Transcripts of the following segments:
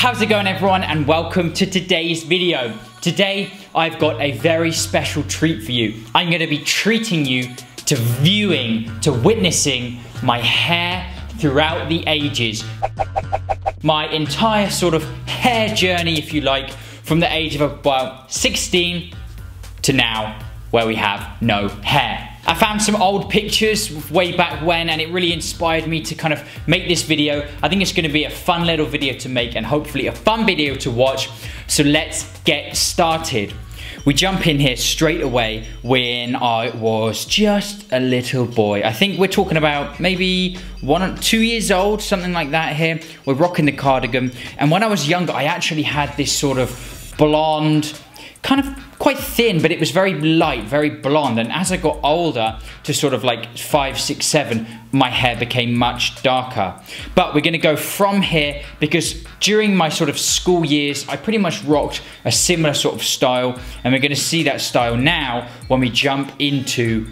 How's it going everyone and welcome to today's video. Today I've got a very special treat for you. I'm going to be treating you to viewing, to witnessing my hair throughout the ages. My entire sort of hair journey if you like from the age of about 16 to now where we have no hair. I found some old pictures way back when and it really inspired me to kind of make this video. I think it's gonna be a fun little video to make and hopefully a fun video to watch. So let's get started. We jump in here straight away when I was just a little boy. I think we're talking about maybe one, two years old, something like that here. We're rocking the cardigan. And when I was younger, I actually had this sort of blonde, kind of quite thin, but it was very light, very blonde. And as I got older, to sort of like five, six, seven, my hair became much darker. But we're gonna go from here because during my sort of school years, I pretty much rocked a similar sort of style. And we're gonna see that style now when we jump into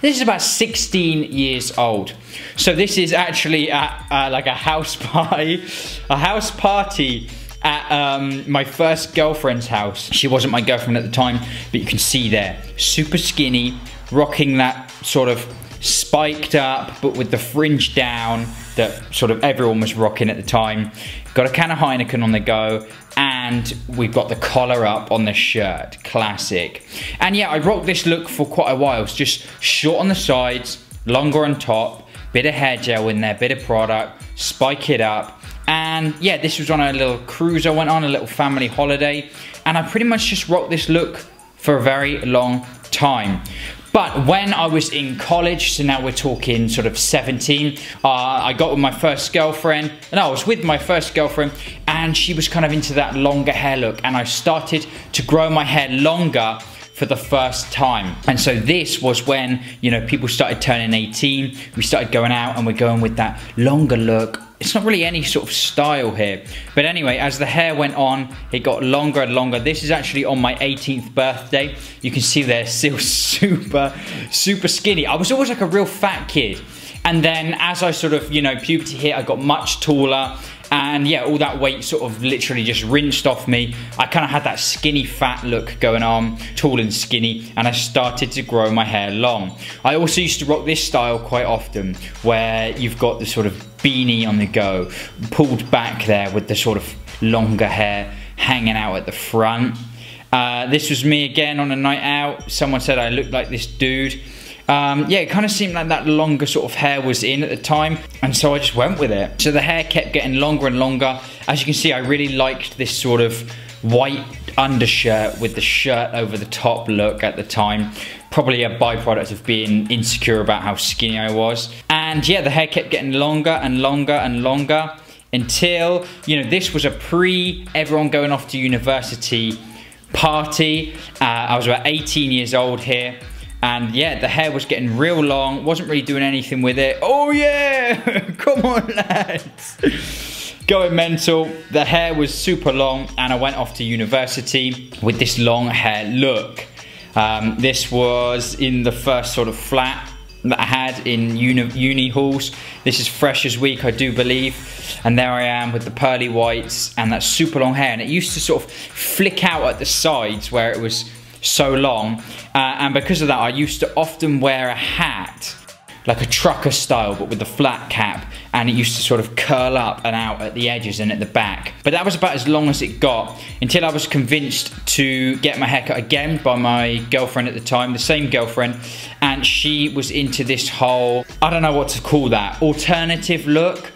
this is about 16 years old. So this is actually at, uh, like a house party, a house party at um, my first girlfriend's house. She wasn't my girlfriend at the time, but you can see there, super skinny, rocking that sort of spiked up, but with the fringe down that sort of everyone was rocking at the time. Got a can of Heineken on the go, and we've got the collar up on the shirt, classic. And yeah, I rocked this look for quite a while. It's just short on the sides, longer on top, bit of hair gel in there, bit of product, spike it up, and yeah, this was on a little cruise I went on, a little family holiday. And I pretty much just rocked this look for a very long time. But when I was in college, so now we're talking sort of 17, uh, I got with my first girlfriend, and I was with my first girlfriend, and she was kind of into that longer hair look, and I started to grow my hair longer for the first time. And so this was when, you know, people started turning 18, we started going out and we're going with that longer look, it's not really any sort of style here. But anyway, as the hair went on, it got longer and longer. This is actually on my 18th birthday. You can see they're still super, super skinny. I was always like a real fat kid. And then as I sort of, you know, puberty hit, I got much taller and yeah, all that weight sort of literally just rinsed off me. I kind of had that skinny fat look going on, tall and skinny, and I started to grow my hair long. I also used to rock this style quite often, where you've got the sort of beanie on the go, pulled back there with the sort of longer hair hanging out at the front. Uh, this was me again on a night out. Someone said I looked like this dude. Um, yeah, it kind of seemed like that longer sort of hair was in at the time, and so I just went with it. So the hair kept getting longer and longer. As you can see, I really liked this sort of white undershirt with the shirt over the top look at the time. Probably a byproduct of being insecure about how skinny I was. And yeah, the hair kept getting longer and longer and longer until, you know, this was a pre everyone going off to university party. Uh, I was about 18 years old here and yeah, the hair was getting real long, wasn't really doing anything with it. Oh yeah, come on lads. Going mental, the hair was super long and I went off to university with this long hair look. Um, this was in the first sort of flat that I had in uni, uni halls. This is Freshers Week, I do believe. And there I am with the pearly whites and that super long hair. And it used to sort of flick out at the sides where it was so long. Uh, and because of that, I used to often wear a hat, like a trucker style, but with a flat cap. And it used to sort of curl up and out at the edges and at the back. But that was about as long as it got until I was convinced to get my haircut again by my girlfriend at the time, the same girlfriend. And she was into this whole, I don't know what to call that, alternative look.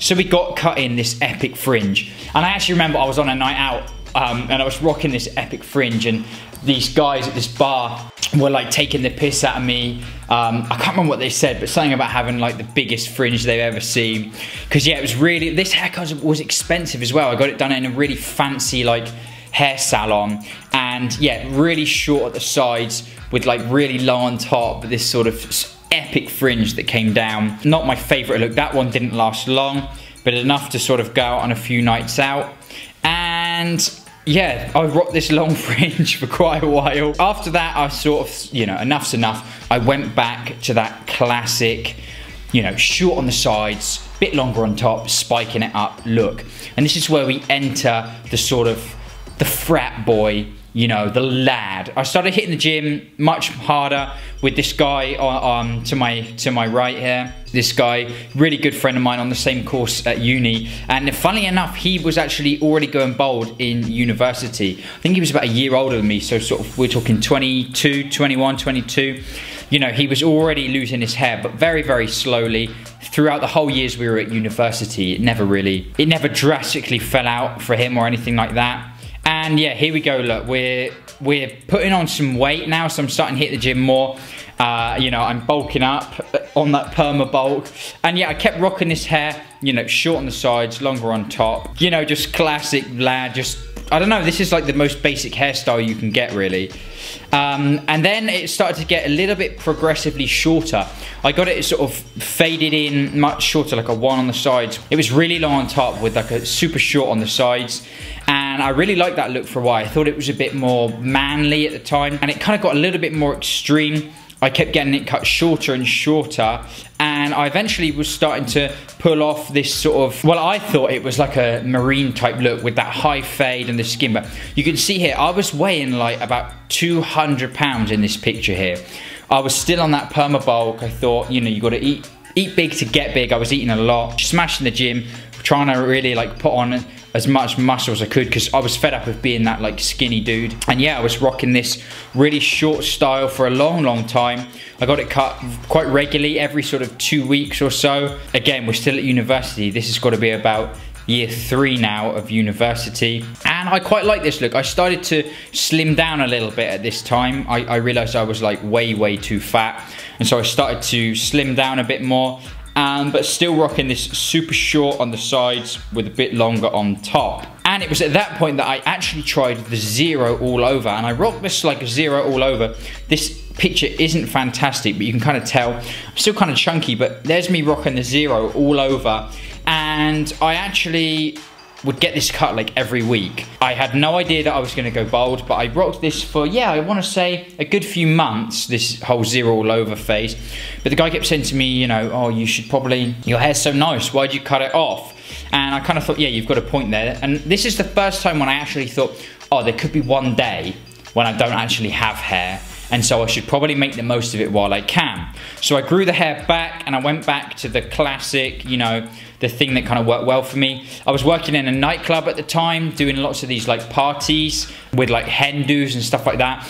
So we got cut in this epic fringe. And I actually remember I was on a night out um, and I was rocking this epic fringe and these guys at this bar were like taking the piss out of me. Um, I can't remember what they said, but something about having like the biggest fringe they've ever seen. Because yeah, it was really, this haircut was expensive as well. I got it done in a really fancy like hair salon. And yeah, really short at the sides with like really low on top, but this sort of epic fringe that came down. Not my favorite look. That one didn't last long, but enough to sort of go out on a few nights out. And yeah, I rocked this long fringe for quite a while. After that, I sort of, you know, enough's enough. I went back to that classic you know, short on the sides, bit longer on top, spiking it up look. And this is where we enter the sort of the frat boy you know, the lad. I started hitting the gym much harder with this guy um, to my to my right here. This guy, really good friend of mine on the same course at uni. And funnily enough, he was actually already going bald in university. I think he was about a year older than me. So sort of, we're talking 22, 21, 22. You know, he was already losing his hair, but very, very slowly. Throughout the whole years we were at university, it never really, it never drastically fell out for him or anything like that. And yeah, here we go. Look, we're we're putting on some weight now, so I'm starting to hit the gym more. Uh, you know, I'm bulking up on that perma bulk. And yeah, I kept rocking this hair, you know, short on the sides, longer on top. You know, just classic lad, just, I don't know, this is like the most basic hairstyle you can get really. Um, and then it started to get a little bit progressively shorter. I got it sort of faded in much shorter, like a one on the sides. It was really long on top with like a super short on the sides. And I really liked that look for a while. I thought it was a bit more manly at the time. And it kind of got a little bit more extreme. I kept getting it cut shorter and shorter and I eventually was starting to pull off this sort of well I thought it was like a marine type look with that high fade and the skin but you can see here I was weighing like about 200 pounds in this picture here I was still on that perma bulk I thought you know you got to eat eat big to get big I was eating a lot smashing the gym trying to really like put on as much muscle as I could because I was fed up of being that like skinny dude. And yeah, I was rocking this really short style for a long, long time. I got it cut quite regularly every sort of two weeks or so. Again, we're still at university. This has got to be about year three now of university. And I quite like this look. I started to slim down a little bit at this time. I, I realized I was like way, way too fat. And so I started to slim down a bit more um, but still rocking this super short on the sides with a bit longer on top. And it was at that point that I actually tried the zero all over and I rocked this like zero all over. This picture isn't fantastic, but you can kind of tell I'm still kind of chunky, but there's me rocking the zero all over. And I actually would get this cut like every week. I had no idea that I was gonna go bald, but I rocked this for, yeah, I wanna say a good few months, this whole zero all over phase. But the guy kept saying to me, you know, oh, you should probably, your hair's so nice, why'd you cut it off? And I kind of thought, yeah, you've got a point there. And this is the first time when I actually thought, oh, there could be one day when I don't actually have hair and so I should probably make the most of it while I can. So I grew the hair back and I went back to the classic, you know, the thing that kind of worked well for me. I was working in a nightclub at the time, doing lots of these like parties with like hen do's and stuff like that.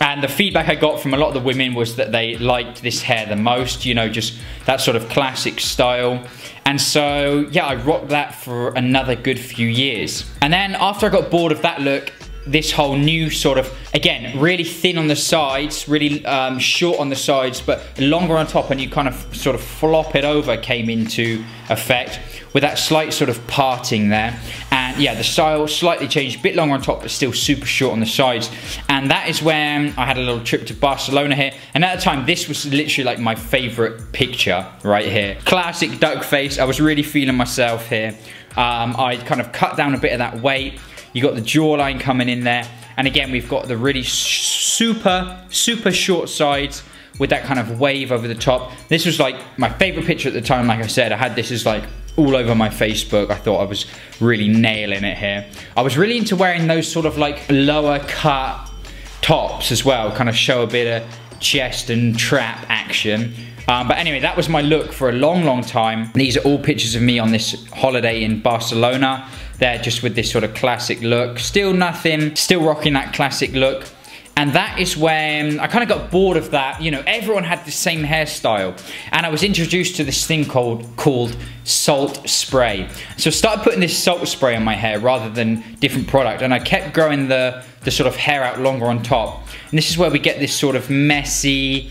And the feedback I got from a lot of the women was that they liked this hair the most, you know, just that sort of classic style. And so, yeah, I rocked that for another good few years. And then after I got bored of that look, this whole new sort of, again, really thin on the sides, really um, short on the sides, but longer on top, and you kind of sort of flop it over came into effect with that slight sort of parting there. And yeah, the style slightly changed, a bit longer on top, but still super short on the sides. And that is when I had a little trip to Barcelona here. And at the time, this was literally like my favorite picture right here. Classic duck face. I was really feeling myself here. Um, I kind of cut down a bit of that weight you got the jawline coming in there. And again, we've got the really super, super short sides with that kind of wave over the top. This was like my favorite picture at the time. Like I said, I had this as like all over my Facebook. I thought I was really nailing it here. I was really into wearing those sort of like lower cut tops as well, kind of show a bit of chest and trap action. Um, but anyway, that was my look for a long, long time. These are all pictures of me on this holiday in Barcelona there just with this sort of classic look. Still nothing, still rocking that classic look. And that is when I kind of got bored of that. You know, everyone had the same hairstyle. And I was introduced to this thing called, called salt spray. So I started putting this salt spray on my hair rather than different product. And I kept growing the, the sort of hair out longer on top. And this is where we get this sort of messy,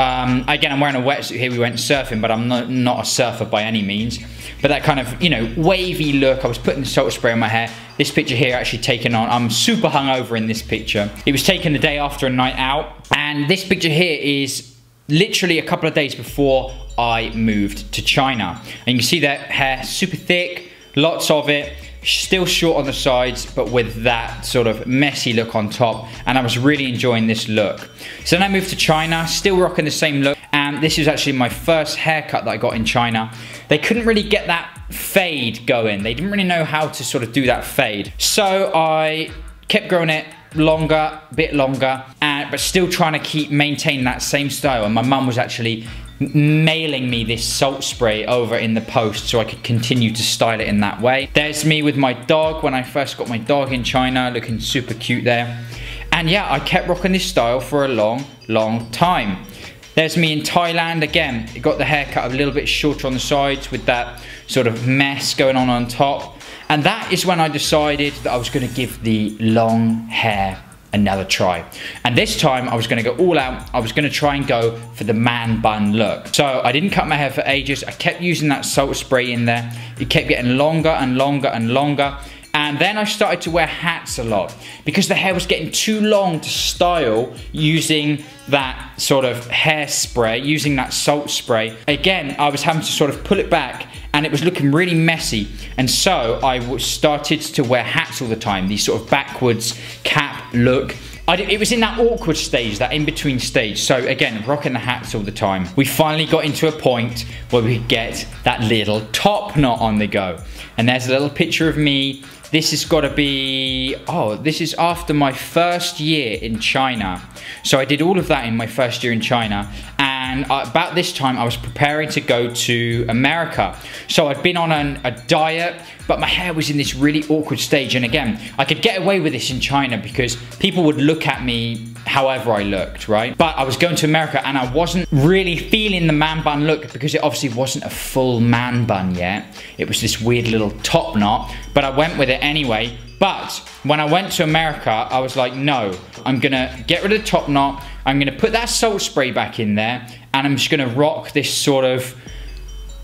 um, again, I'm wearing a wetsuit here. We went surfing, but I'm not, not a surfer by any means. But that kind of, you know, wavy look. I was putting salt spray on my hair. This picture here actually taken on. I'm super hungover in this picture. It was taken the day after a night out. And this picture here is literally a couple of days before I moved to China. And you can see that hair super thick, lots of it still short on the sides but with that sort of messy look on top and I was really enjoying this look. So then I moved to China, still rocking the same look and this was actually my first haircut that I got in China. They couldn't really get that fade going. They didn't really know how to sort of do that fade. So I kept growing it longer, bit longer, and, but still trying to keep maintain that same style. And my mum was actually mailing me this salt spray over in the post so I could continue to style it in that way. There's me with my dog when I first got my dog in China, looking super cute there. And yeah, I kept rocking this style for a long, long time. There's me in Thailand again. It got the haircut a little bit shorter on the sides with that sort of mess going on on top. And that is when I decided that I was going to give the long hair another try. And this time I was gonna go all out. I was gonna try and go for the man bun look. So I didn't cut my hair for ages. I kept using that salt spray in there. It kept getting longer and longer and longer. And then I started to wear hats a lot because the hair was getting too long to style using that sort of hairspray, using that salt spray. Again, I was having to sort of pull it back and it was looking really messy. And so I started to wear hats all the time, these sort of backwards cap look. it was in that awkward stage, that in-between stage. So again, rocking the hats all the time. We finally got into a point where we get that little top knot on the go. And there's a little picture of me this has got to be, oh, this is after my first year in China. So I did all of that in my first year in China. And uh, about this time, I was preparing to go to America. So I'd been on an, a diet, but my hair was in this really awkward stage. And again, I could get away with this in China because people would look at me however I looked, right? But I was going to America and I wasn't really feeling the man bun look because it obviously wasn't a full man bun yet. It was this weird little top knot, but I went with it anyway. But when I went to America, I was like, no, I'm gonna get rid of the top knot. I'm gonna put that salt spray back in there and I'm just gonna rock this sort of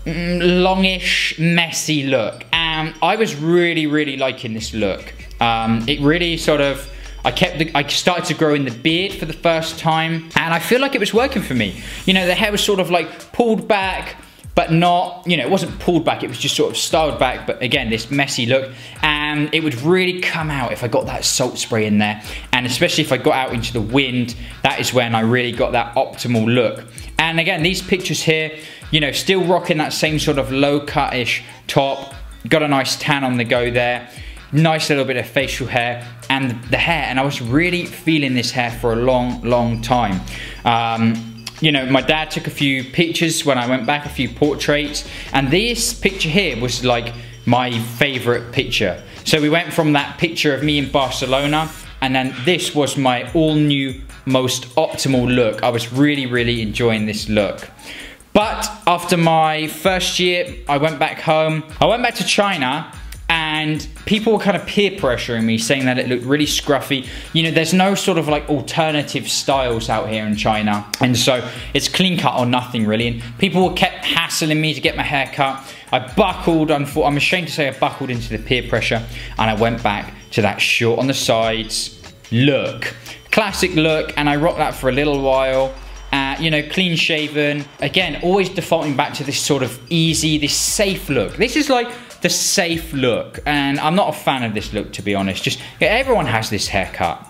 mm, longish, messy look. And I was really, really liking this look. Um, it really sort of I kept the, I started to grow in the beard for the first time and I feel like it was working for me. You know, the hair was sort of like pulled back, but not, you know, it wasn't pulled back, it was just sort of styled back, but again, this messy look. And it would really come out if I got that salt spray in there. And especially if I got out into the wind, that is when I really got that optimal look. And again, these pictures here, you know, still rocking that same sort of low cut-ish top. Got a nice tan on the go there nice little bit of facial hair and the hair and I was really feeling this hair for a long long time um, you know my dad took a few pictures when I went back a few portraits and this picture here was like my favorite picture so we went from that picture of me in Barcelona and then this was my all new most optimal look. I was really really enjoying this look. But after my first year I went back home. I went back to China and people were kind of peer pressuring me saying that it looked really scruffy. You know there's no sort of like alternative styles out here in china. And so it's clean cut or nothing really. And people kept hassling me to get my hair cut. I buckled i'm ashamed to say i buckled into the peer pressure and i went back to that short on the sides look. Classic look and i rocked that for a little while. Uh, you know, clean shaven. Again, always defaulting back to this sort of easy, this safe look. This is like the safe look. And I'm not a fan of this look, to be honest. Just everyone has this haircut.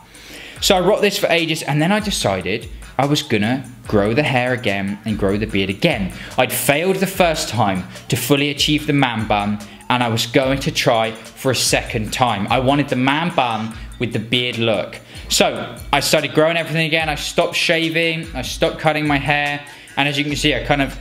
So I rocked this for ages, and then I decided I was gonna grow the hair again and grow the beard again. I'd failed the first time to fully achieve the man bun, and I was going to try for a second time. I wanted the man bun with the beard look. So I started growing everything again. I stopped shaving, I stopped cutting my hair, and as you can see, I kind of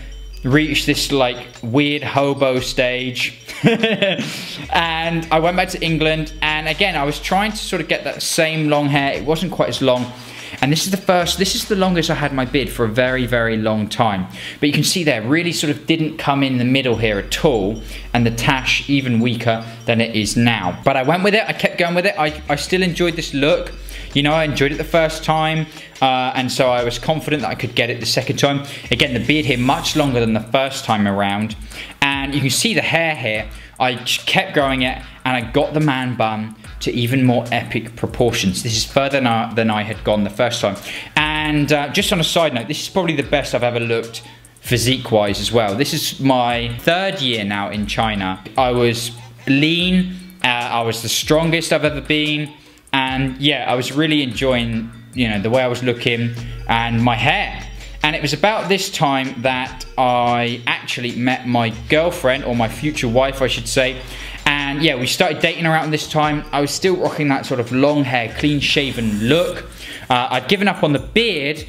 reached this like weird hobo stage. And I went back to England and again I was trying to sort of get that same long hair. It wasn't quite as long. And this is the first this is the longest I had my beard for a very very long time. But you can see there really sort of didn't come in the middle here at all and the tash even weaker than it is now. But I went with it. I kept going with it. I, I still enjoyed this look you know, I enjoyed it the first time, uh, and so I was confident that I could get it the second time. Again, the beard here much longer than the first time around, and you can see the hair here. I kept growing it, and I got the man bun to even more epic proportions. This is further than I had gone the first time. And uh, just on a side note, this is probably the best I've ever looked physique wise as well. This is my third year now in China. I was lean, uh, I was the strongest I've ever been and yeah, I was really enjoying, you know, the way I was looking and my hair. And it was about this time that I actually met my girlfriend, or my future wife, I should say. And yeah, we started dating around this time. I was still rocking that sort of long hair, clean shaven look. Uh, I'd given up on the beard,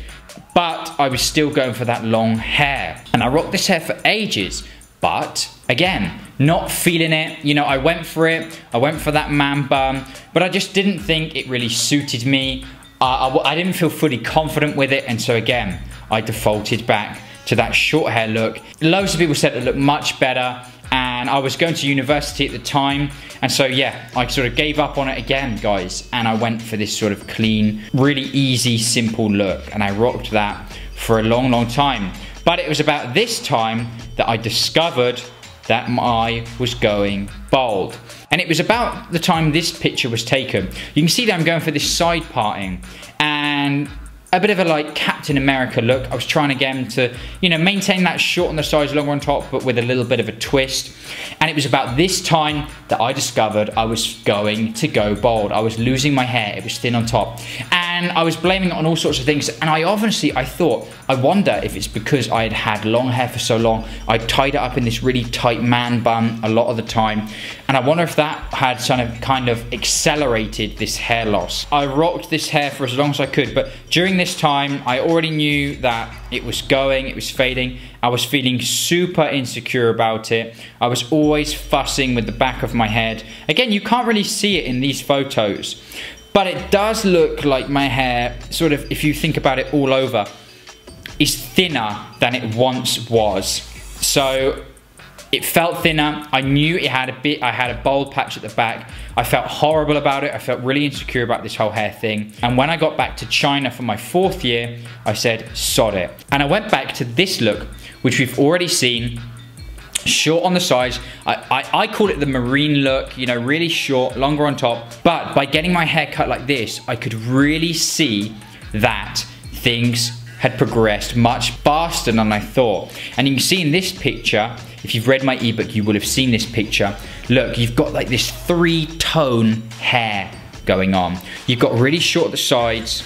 but I was still going for that long hair. And I rocked this hair for ages, but again, not feeling it. You know, I went for it. I went for that man bun, but I just didn't think it really suited me. Uh, I, I didn't feel fully confident with it, and so again, I defaulted back to that short hair look. Loads of people said it looked much better and I was going to university at the time and so yeah I sort of gave up on it again guys and I went for this sort of clean really easy simple look and I rocked that for a long long time but it was about this time that I discovered that I was going bald and it was about the time this picture was taken you can see that I'm going for this side parting and a bit of a like Captain America look. I was trying again to, you know, maintain that short on the sides, longer on top, but with a little bit of a twist. And it was about this time that I discovered I was going to go bald. I was losing my hair. It was thin on top. And I was blaming it on all sorts of things. And I obviously, I thought, I wonder if it's because I had had long hair for so long. I tied it up in this really tight man bun a lot of the time. And I wonder if that had kind of, kind of accelerated this hair loss. I rocked this hair for as long as I could, but during this time, I already knew that it was going, it was fading. I was feeling super insecure about it. I was always fussing with the back of my head. Again, you can't really see it in these photos, but it does look like my hair, sort of, if you think about it all over, is thinner than it once was. So it felt thinner. I knew it had a bit, I had a bald patch at the back. I felt horrible about it. I felt really insecure about this whole hair thing. And when I got back to China for my fourth year, I said, sod it. And I went back to this look, which we've already seen short on the sides. I, I, I, call it the marine look, you know, really short, longer on top. But by getting my hair cut like this, I could really see that things had progressed much faster than I thought. And you can see in this picture, if you've read my ebook, you will have seen this picture. Look, you've got like this three tone hair going on. You've got really short the sides.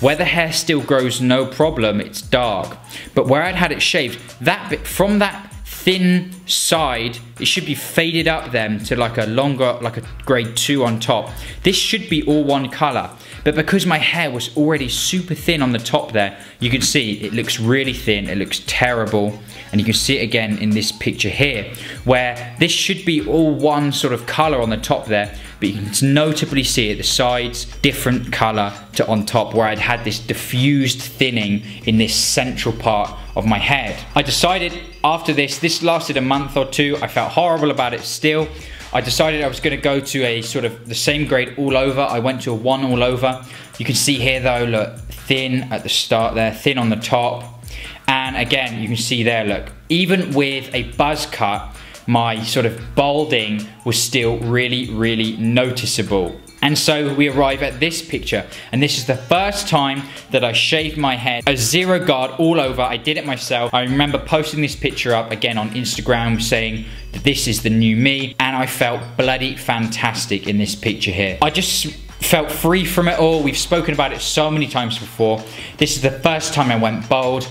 Where the hair still grows, no problem, it's dark. But where I'd had it shaved, that bit, from that thin side, it should be faded up then to like a longer, like a grade two on top. This should be all one color. But because my hair was already super thin on the top there, you can see it looks really thin, it looks terrible. And you can see it again in this picture here, where this should be all one sort of color on the top there, but you can notably see at the sides, different color to on top, where I'd had this diffused thinning in this central part of my head. I decided after this, this lasted a month or two, I felt horrible about it still. I decided I was gonna go to a sort of the same grade all over. I went to a one all over. You can see here though, look, thin at the start there, thin on the top. And again, you can see there, look, even with a buzz cut, my sort of balding was still really, really noticeable. And so we arrive at this picture. And this is the first time that I shaved my head. A zero guard all over. I did it myself. I remember posting this picture up again on Instagram saying that this is the new me. And I felt bloody fantastic in this picture here. I just felt free from it all. We've spoken about it so many times before. This is the first time I went bald.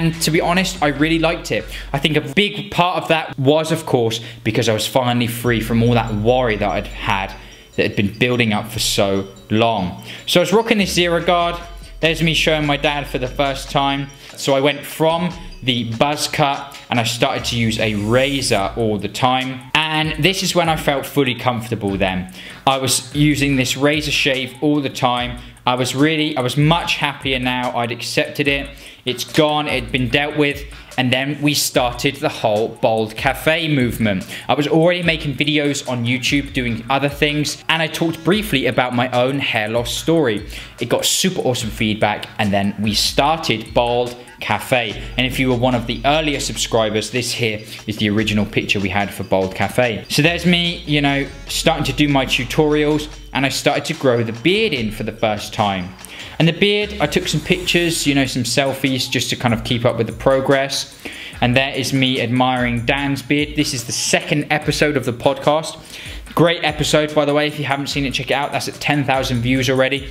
And to be honest, I really liked it. I think a big part of that was, of course, because I was finally free from all that worry that I'd had that had been building up for so long. So I was rocking this zero guard. There's me showing my dad for the first time. So I went from the buzz cut and I started to use a razor all the time. And this is when I felt fully comfortable then. I was using this razor shave all the time. I was really, I was much happier now. I'd accepted it. It's gone, it'd been dealt with, and then we started the whole Bald Cafe movement. I was already making videos on YouTube doing other things, and I talked briefly about my own hair loss story. It got super awesome feedback, and then we started Bald Cafe. And if you were one of the earlier subscribers, this here is the original picture we had for Bald Cafe. So there's me, you know, starting to do my tutorials, and I started to grow the beard in for the first time. And the beard, I took some pictures, you know, some selfies just to kind of keep up with the progress. And there is me admiring Dan's beard. This is the second episode of the podcast. Great episode, by the way. If you haven't seen it, check it out. That's at 10,000 views already.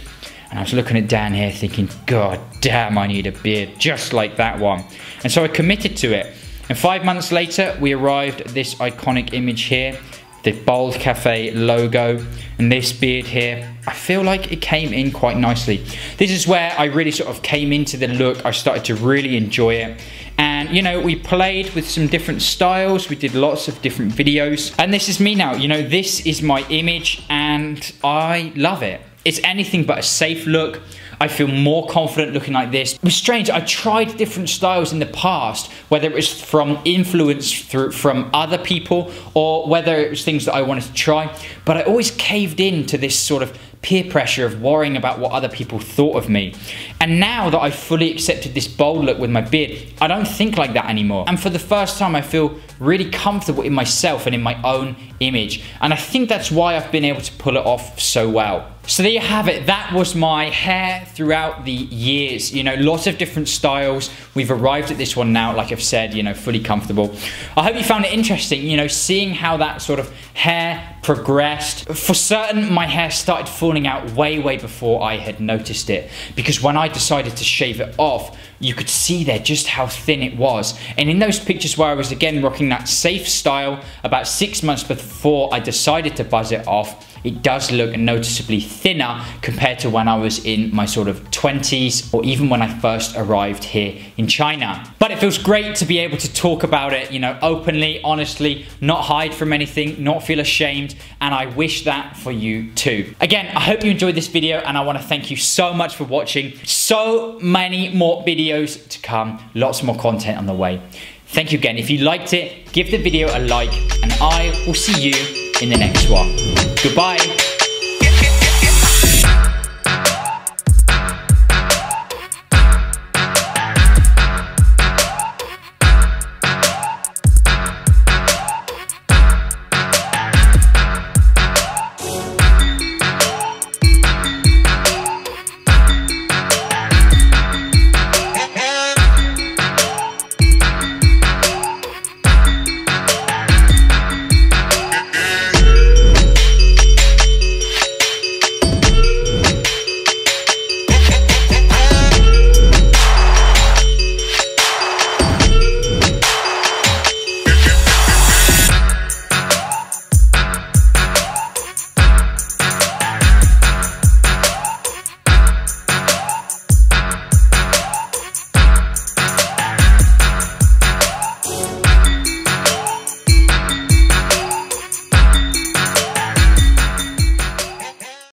And I was looking at Dan here thinking, God damn, I need a beard just like that one. And so I committed to it. And five months later, we arrived at this iconic image here the Bald Cafe logo and this beard here, I feel like it came in quite nicely. This is where I really sort of came into the look. I started to really enjoy it. And you know, we played with some different styles. We did lots of different videos. And this is me now. You know, this is my image and I love it. It's anything but a safe look. I feel more confident looking like this. It was strange, I tried different styles in the past, whether it was from influence through, from other people or whether it was things that I wanted to try, but I always caved in to this sort of peer pressure of worrying about what other people thought of me. And now that I've fully accepted this bold look with my beard, I don't think like that anymore. And for the first time, I feel really comfortable in myself and in my own image. And I think that's why I've been able to pull it off so well. So there you have it. That was my hair throughout the years. You know, lots of different styles. We've arrived at this one now, like I've said, you know, fully comfortable. I hope you found it interesting, you know, seeing how that sort of hair progressed. For certain, my hair started falling out way, way before I had noticed it. Because when I decided to shave it off, you could see there just how thin it was. And in those pictures where I was again rocking that safe style, about six months before I decided to buzz it off, it does look noticeably thinner compared to when I was in my sort of 20s or even when I first arrived here in China. But it feels great to be able to talk about it, you know, openly, honestly, not hide from anything, not feel ashamed, and I wish that for you too. Again, I hope you enjoyed this video and I wanna thank you so much for watching. So many more videos to come, lots more content on the way. Thank you again. If you liked it, give the video a like and I will see you in the next one. Goodbye.